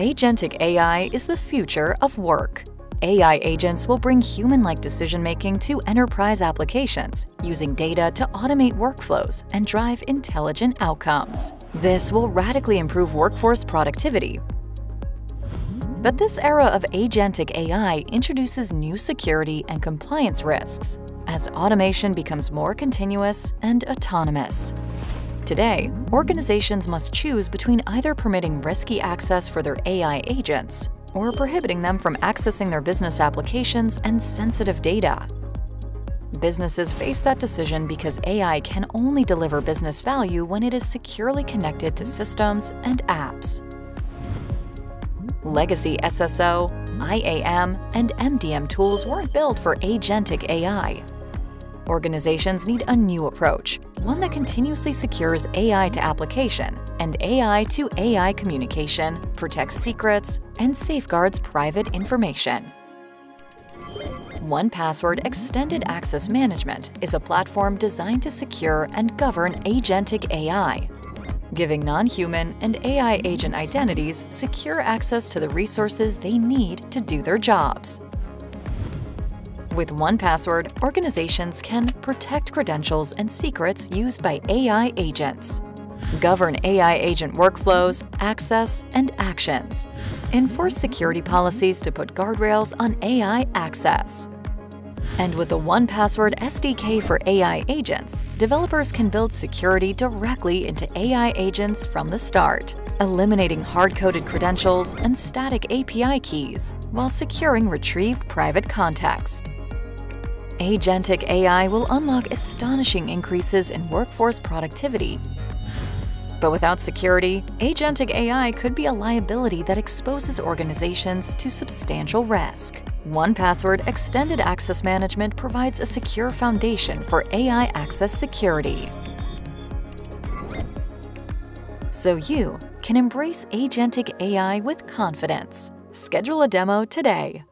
Agentic AI is the future of work. AI agents will bring human-like decision-making to enterprise applications, using data to automate workflows and drive intelligent outcomes. This will radically improve workforce productivity. But this era of agentic AI introduces new security and compliance risks as automation becomes more continuous and autonomous. Today, organizations must choose between either permitting risky access for their AI agents or prohibiting them from accessing their business applications and sensitive data. Businesses face that decision because AI can only deliver business value when it is securely connected to systems and apps. Legacy SSO, IAM, and MDM tools weren't built for agentic AI. Organizations need a new approach, one that continuously secures AI to application and AI to AI communication, protects secrets, and safeguards private information. 1Password Extended Access Management is a platform designed to secure and govern agentic AI, giving non-human and AI agent identities secure access to the resources they need to do their jobs. With 1Password, organizations can protect credentials and secrets used by AI agents, govern AI agent workflows, access, and actions, enforce security policies to put guardrails on AI access. And with the 1Password SDK for AI agents, developers can build security directly into AI agents from the start, eliminating hard-coded credentials and static API keys while securing retrieved private context. Agentic AI will unlock astonishing increases in workforce productivity. But without security, agentic AI could be a liability that exposes organizations to substantial risk. 1Password Extended Access Management provides a secure foundation for AI access security. So you can embrace agentic AI with confidence. Schedule a demo today.